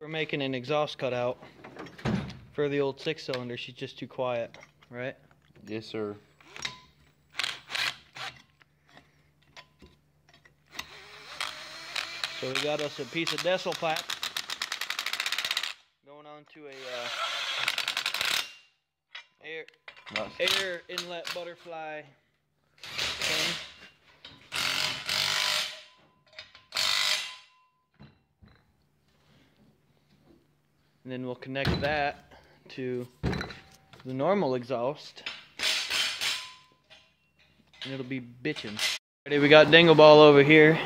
We're making an exhaust cutout for the old six cylinder. She's just too quiet, right? Yes, sir. So we got us a piece of Dessel pipe going on to a uh, air Nice. air inlet butterfly thing. And then we'll connect that to the normal exhaust. And it'll be bitching. Ready, we got Dingle Ball over here.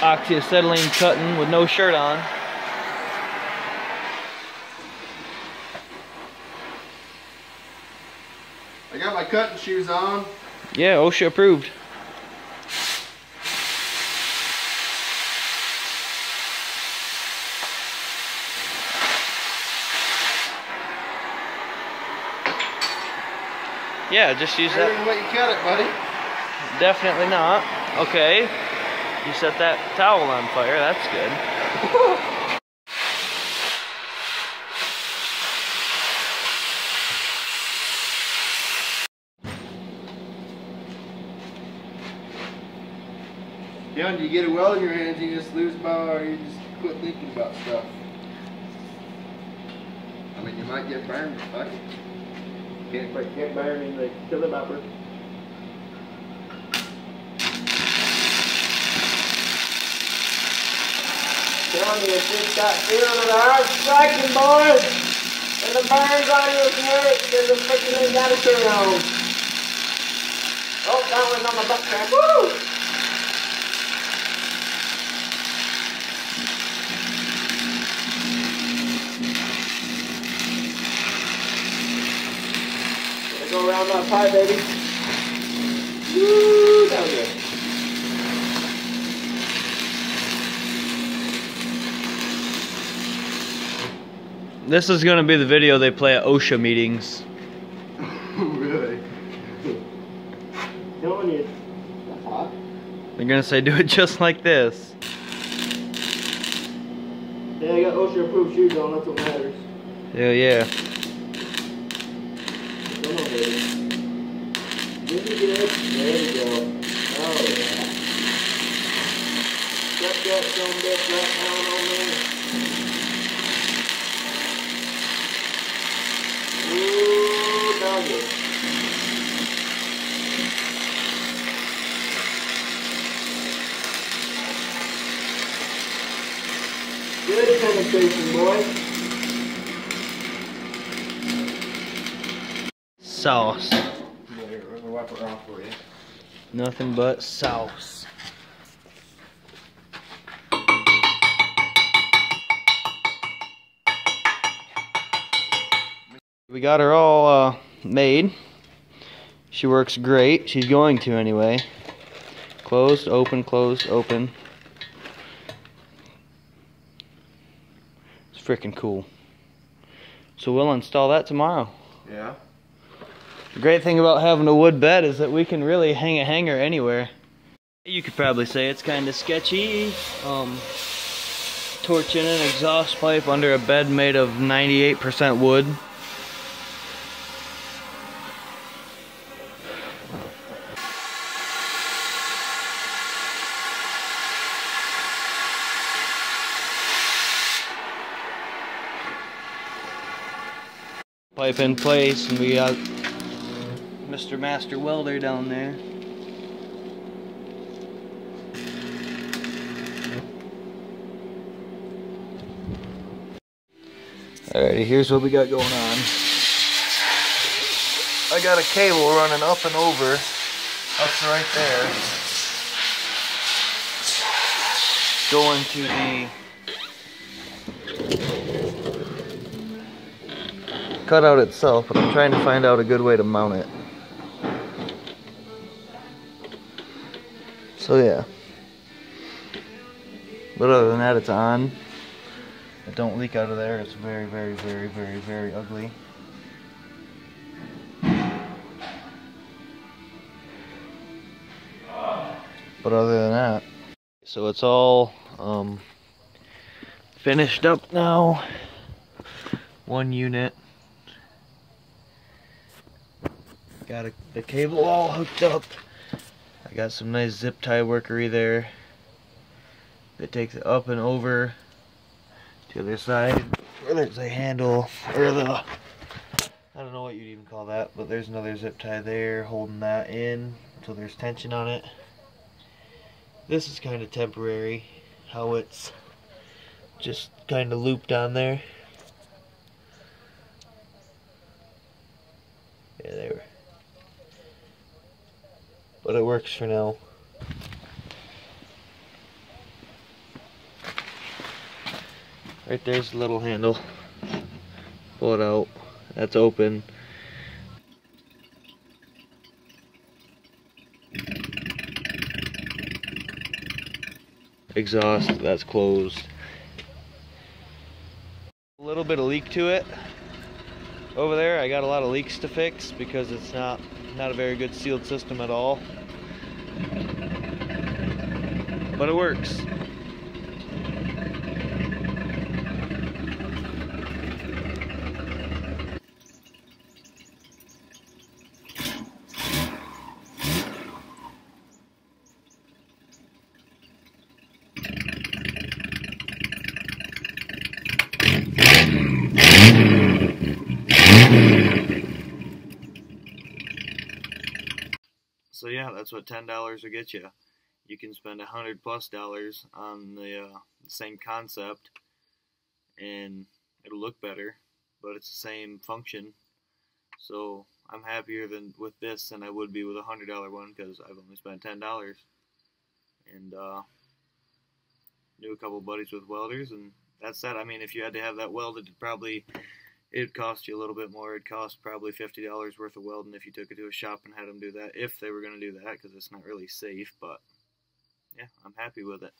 Oxyacetylene cutting with no shirt on. I got my cutting shoes on. Yeah, OSHA approved. Yeah, just use that. you cut it, buddy. Definitely not. Okay. You set that towel on fire. That's good. Yeah, when you get a well in your hands, you just lose power, you just quit thinking about stuff. I mean, you might get burned, but. Can't quite get burned in the got the hard striking, boys. And the burns on your neck because the freaking got a on. Oh, that one's on my butt crack. Woo! Go around that pie, baby. Woo! Down there. This is gonna be the video they play at OSHA meetings. really? Telling you. That's hot. They're gonna say do it just like this. Yeah, I got OSHA approved shoes on, that's what matters. Yeah, yeah. Come on, baby. Really good. There we go. Oh, yeah. Got that some bitch right down on me. Ooh, doggy. Good penetration, boy. Sauce. Yeah, let me wipe it off for you. Nothing but sauce. We got her all uh, made. She works great. She's going to anyway. Closed, open, closed, open. It's freaking cool. So we'll install that tomorrow. Yeah? The great thing about having a wood bed is that we can really hang a hanger anywhere. You could probably say it's kind of sketchy. Um, torching an exhaust pipe under a bed made of 98% wood. Pipe in place, and we got Mr. Master Welder down there. Alrighty, here's what we got going on. I got a cable running up and over. That's right there. Going to the cutout itself, but I'm trying to find out a good way to mount it. So yeah. But other than that, it's on. It don't leak out of there. It's very, very, very, very, very ugly. But other than that, so it's all um, finished up now. One unit. Got a, the cable all hooked up. I got some nice zip tie workery there that takes it up and over to the other side. Where there's a handle or the I don't know what you'd even call that but there's another zip tie there holding that in so there's tension on it. This is kind of temporary how it's just kind of looped on there. Yeah there but it works for now Right there's the little handle. Pull it out. That's open. Exhaust, that's closed. A little bit of leak to it. Over there, I got a lot of leaks to fix because it's not not a very good sealed system at all. But it works. So yeah, that's what ten dollars will get you. You can spend a hundred plus dollars on the uh, same concept, and it'll look better, but it's the same function. So I'm happier than with this than I would be with a hundred dollar one because I've only spent ten dollars, and uh, knew a couple buddies with welders, and that's that. I mean, if you had to have that welded, it'd probably it'd cost you a little bit more. It'd cost probably fifty dollars worth of welding if you took it to a shop and had them do that. If they were going to do that, because it's not really safe. But yeah, I'm happy with it.